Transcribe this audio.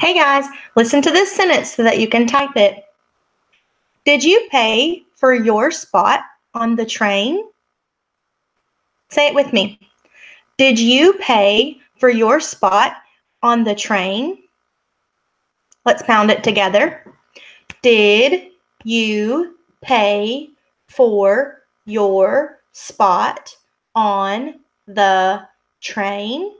Hey guys, listen to this sentence so that you can type it. Did you pay for your spot on the train? Say it with me. Did you pay for your spot on the train? Let's pound it together. Did you pay for your spot on the train?